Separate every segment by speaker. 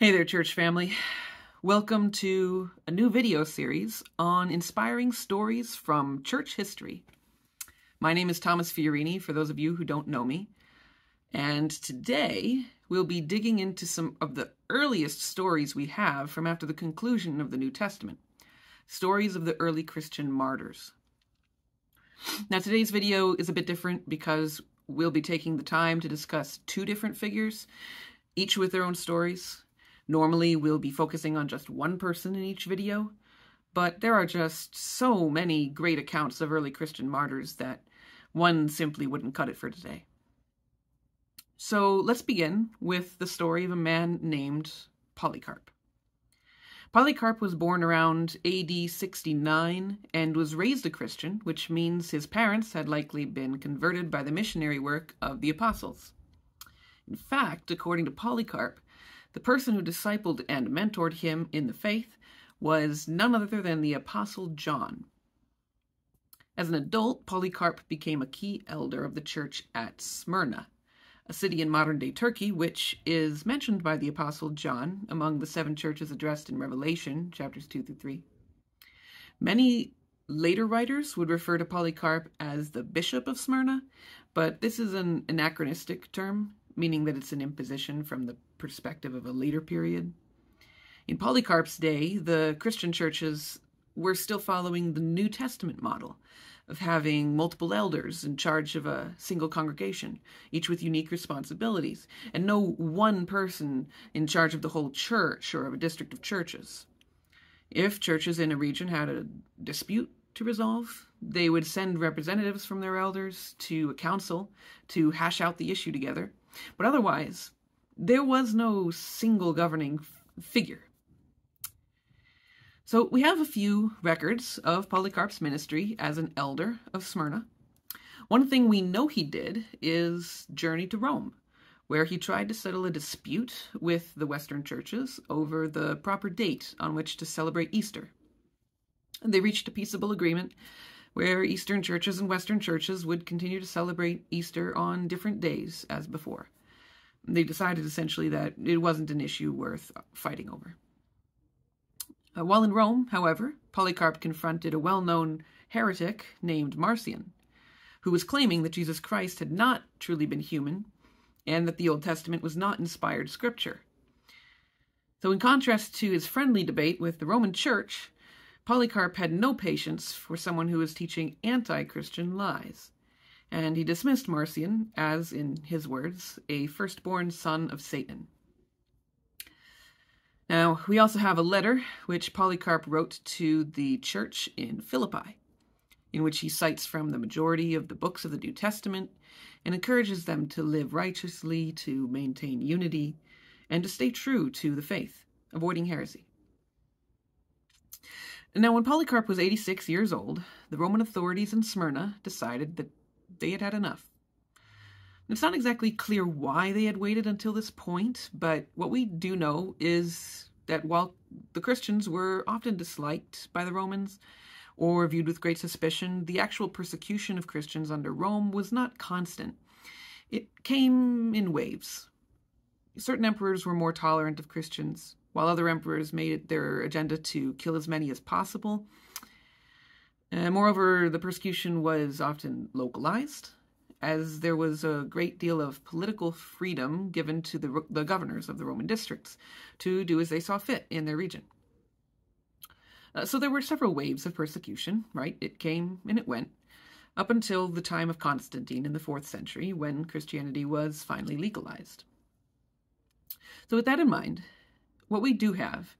Speaker 1: Hey there, church family. Welcome to a new video series on inspiring stories from church history. My name is Thomas Fiorini, for those of you who don't know me. And today we'll be digging into some of the earliest stories we have from after the conclusion of the New Testament stories of the early Christian martyrs. Now, today's video is a bit different because we'll be taking the time to discuss two different figures, each with their own stories. Normally, we'll be focusing on just one person in each video, but there are just so many great accounts of early Christian martyrs that one simply wouldn't cut it for today. So let's begin with the story of a man named Polycarp. Polycarp was born around AD 69 and was raised a Christian, which means his parents had likely been converted by the missionary work of the apostles. In fact, according to Polycarp, the person who discipled and mentored him in the faith was none other than the Apostle John. As an adult, Polycarp became a key elder of the church at Smyrna, a city in modern day Turkey, which is mentioned by the Apostle John among the seven churches addressed in Revelation, chapters 2 through 3. Many later writers would refer to Polycarp as the Bishop of Smyrna, but this is an anachronistic term, meaning that it's an imposition from the perspective of a later period. In Polycarp's day, the Christian churches were still following the New Testament model of having multiple elders in charge of a single congregation, each with unique responsibilities, and no one person in charge of the whole church or of a district of churches. If churches in a region had a dispute to resolve, they would send representatives from their elders to a council to hash out the issue together. But otherwise, there was no single governing figure. So we have a few records of Polycarp's ministry as an elder of Smyrna. One thing we know he did is journey to Rome, where he tried to settle a dispute with the Western churches over the proper date on which to celebrate Easter. They reached a peaceable agreement where Eastern churches and Western churches would continue to celebrate Easter on different days as before. They decided essentially that it wasn't an issue worth fighting over. Uh, while in Rome, however, Polycarp confronted a well known heretic named Marcion, who was claiming that Jesus Christ had not truly been human and that the Old Testament was not inspired scripture. So, in contrast to his friendly debate with the Roman Church, Polycarp had no patience for someone who was teaching anti Christian lies, and he dismissed Marcion as, in his words, a firstborn son of Satan. Now, we also have a letter which Polycarp wrote to the church in Philippi, in which he cites from the majority of the books of the New Testament and encourages them to live righteously, to maintain unity, and to stay true to the faith, avoiding heresy. Now, when Polycarp was 86 years old, the Roman authorities in Smyrna decided that they had had enough. It's not exactly clear why they had waited until this point, but what we do know is that while the Christians were often disliked by the Romans or viewed with great suspicion, the actual persecution of Christians under Rome was not constant. It came in waves. Certain emperors were more tolerant of Christians, while other emperors made it their agenda to kill as many as possible. Uh, moreover, the persecution was often localized, as there was a great deal of political freedom given to the, the governors of the Roman districts to do as they saw fit in their region. Uh, so there were several waves of persecution, right? It came and it went, up until the time of Constantine in the 4th century, when Christianity was finally legalized. So, with that in mind, what we do have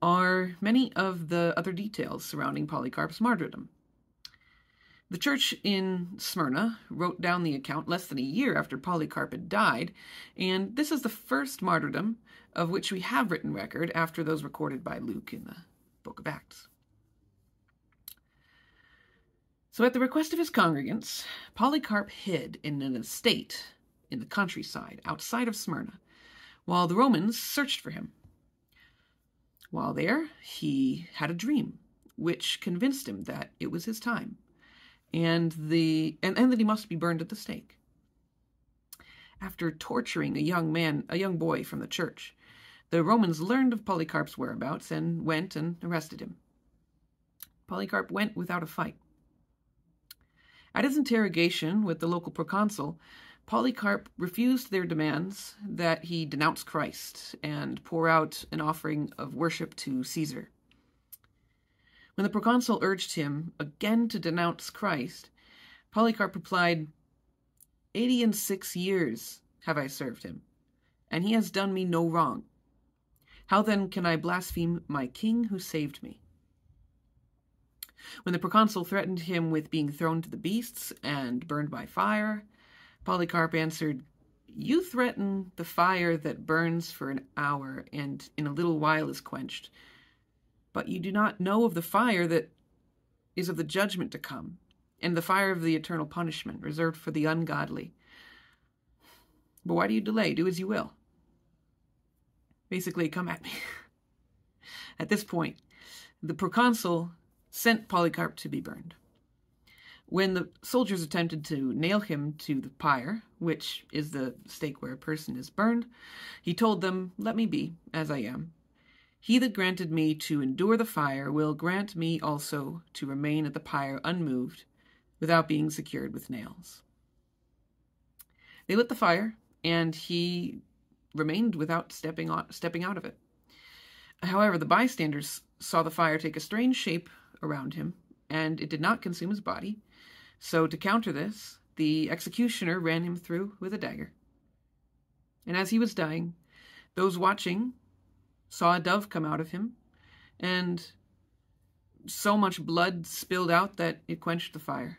Speaker 1: are many of the other details surrounding Polycarp's martyrdom. The church in Smyrna wrote down the account less than a year after Polycarp had died, and this is the first martyrdom of which we have written record after those recorded by Luke in the book of Acts. So, at the request of his congregants, Polycarp hid in an estate in the countryside outside of Smyrna, while the Romans searched for him. While there, he had a dream, which convinced him that it was his time and the and, and that he must be burned at the stake. After torturing a young man, a young boy from the church, The Romans learned of Polycarp's whereabouts and went and arrested him. Polycarp went without a fight. At his interrogation with the local proconsul, Polycarp refused their demands that he denounce Christ and pour out an offering of worship to Caesar. When the proconsul urged him again to denounce Christ, Polycarp replied, Eighty and six years have I served him, and he has done me no wrong. How then can I blaspheme my king who saved me? When the proconsul threatened him with being thrown to the beasts and burned by fire, Polycarp answered, You threaten the fire that burns for an hour and in a little while is quenched but you do not know of the fire that is of the judgment to come, and the fire of the eternal punishment reserved for the ungodly. But why do you delay? Do as you will. Basically, come at me. at this point, the proconsul sent Polycarp to be burned. When the soldiers attempted to nail him to the pyre, which is the stake where a person is burned, he told them, Let me be, as I am, he that granted me to endure the fire will grant me also to remain at the pyre unmoved, without being secured with nails. They lit the fire, and he remained without stepping stepping out of it. However, the bystanders saw the fire take a strange shape around him, and it did not consume his body. So, to counter this, the executioner ran him through with a dagger. And as he was dying, those watching saw a dove come out of him, and so much blood spilled out that it quenched the fire.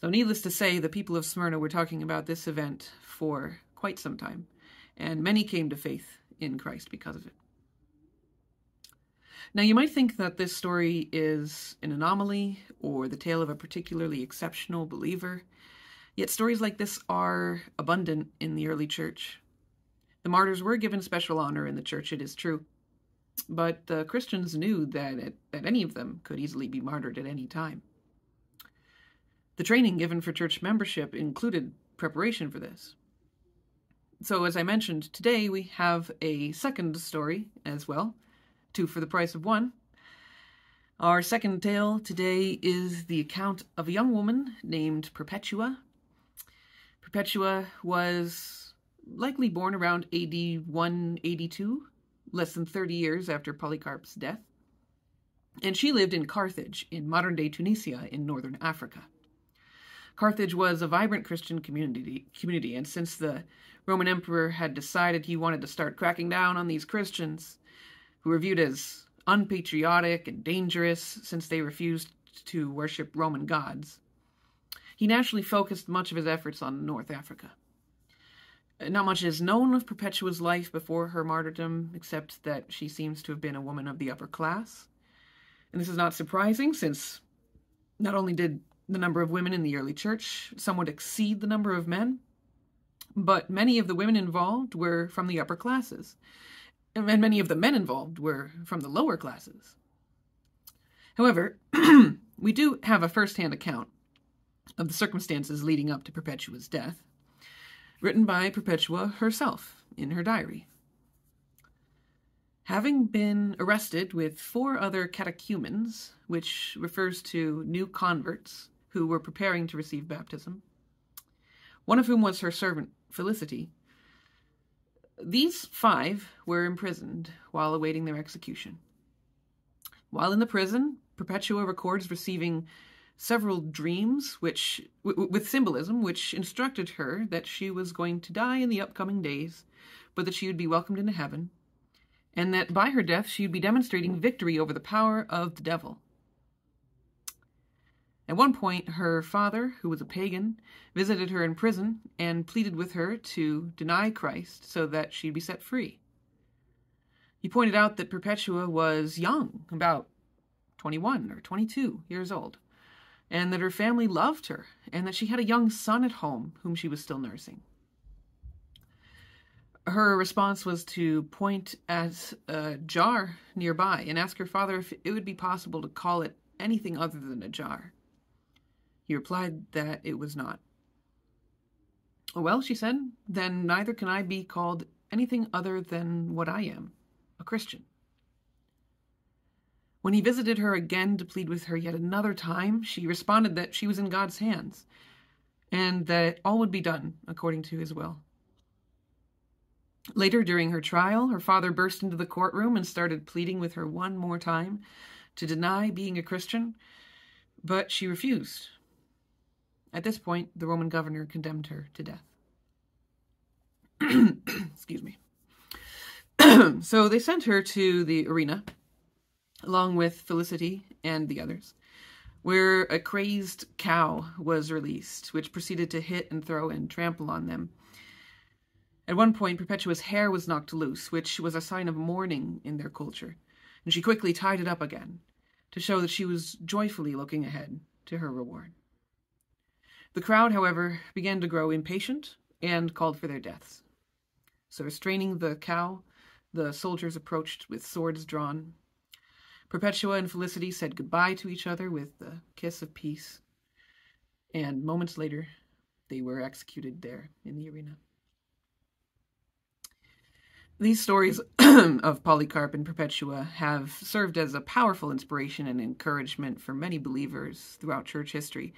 Speaker 1: So, needless to say, the people of Smyrna were talking about this event for quite some time, and many came to faith in Christ because of it. Now, you might think that this story is an anomaly or the tale of a particularly exceptional believer, yet stories like this are abundant in the early church. The martyrs were given special honor in the church, it is true. But the Christians knew that, it, that any of them could easily be martyred at any time. The training given for church membership included preparation for this. So, as I mentioned, today we have a second story as well, two for the price of one. Our second tale today is the account of a young woman named Perpetua. Perpetua was likely born around AD 182, less than 30 years after Polycarp's death. And she lived in Carthage, in modern day Tunisia, in northern Africa. Carthage was a vibrant Christian community, community, and since the Roman emperor had decided he wanted to start cracking down on these Christians, who were viewed as unpatriotic and dangerous since they refused to worship Roman gods, he naturally focused much of his efforts on North Africa. Not much is known of Perpetua's life before her martyrdom, except that she seems to have been a woman of the upper class. And this is not surprising, since not only did the number of women in the early church somewhat exceed the number of men, but many of the women involved were from the upper classes, and many of the men involved were from the lower classes. However, we do have a first hand account of the circumstances leading up to Perpetua's death written by Perpetua herself in her diary. Having been arrested with four other catechumens, which refers to new converts who were preparing to receive baptism, one of whom was her servant Felicity, these five were imprisoned while awaiting their execution. While in the prison, Perpetua records receiving several dreams which with symbolism which instructed her that she was going to die in the upcoming days but that she would be welcomed into heaven and that by her death she would be demonstrating victory over the power of the devil at one point her father who was a pagan visited her in prison and pleaded with her to deny christ so that she'd be set free he pointed out that perpetua was young about 21 or 22 years old and that her family loved her, and that she had a young son at home whom she was still nursing. Her response was to point at a jar nearby and ask her father if it would be possible to call it anything other than a jar. He replied that it was not. Oh, well, she said, then neither can I be called anything other than what I am a Christian. When he visited her again to plead with her yet another time, she responded that she was in God's hands and that all would be done according to his will. Later, during her trial, her father burst into the courtroom and started pleading with her one more time to deny being a Christian, but she refused. At this point, the Roman governor condemned her to death. Excuse me. so they sent her to the arena, along with Felicity and the others, where a crazed cow was released, which proceeded to hit and throw and trample on them. At one point, Perpetua's hair was knocked loose, which was a sign of mourning in their culture, and she quickly tied it up again to show that she was joyfully looking ahead to her reward. The crowd, however, began to grow impatient and called for their deaths. So, restraining the cow, the soldiers approached with swords drawn. Perpetua and Felicity said goodbye to each other with the kiss of peace, and moments later, they were executed there in the arena. These stories of Polycarp and Perpetua have served as a powerful inspiration and encouragement for many believers throughout church history.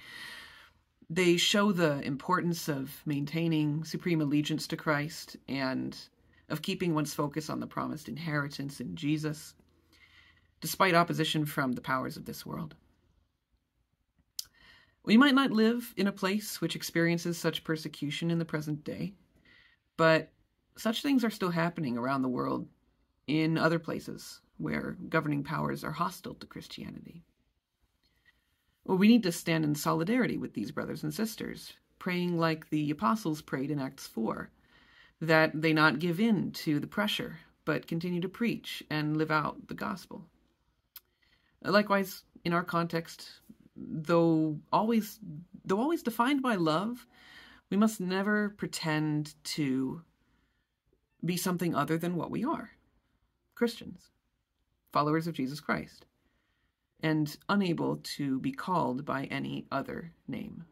Speaker 1: They show the importance of maintaining supreme allegiance to Christ and of keeping one's focus on the promised inheritance in Jesus, despite opposition from the powers of this world. We might not live in a place which experiences such persecution in the present day, but such things are still happening around the world in other places where governing powers are hostile to Christianity. Well, we need to stand in solidarity with these brothers and sisters, praying like the apostles prayed in Acts 4, that they not give in to the pressure, but continue to preach and live out the gospel. Likewise, in our context, though always though always defined by love, we must never pretend to be something other than what we are Christians, followers of Jesus Christ, and unable to be called by any other name.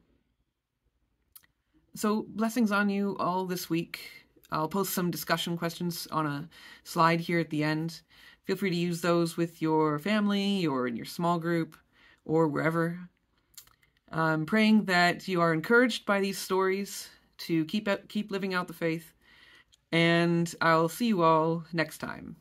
Speaker 1: So, blessings on you all this week. I'll post some discussion questions on a slide here at the end. Feel free to use those with your family or in your small group or wherever. I'm praying that you are encouraged by these stories to keep keep living out the faith and I'll see you all next time.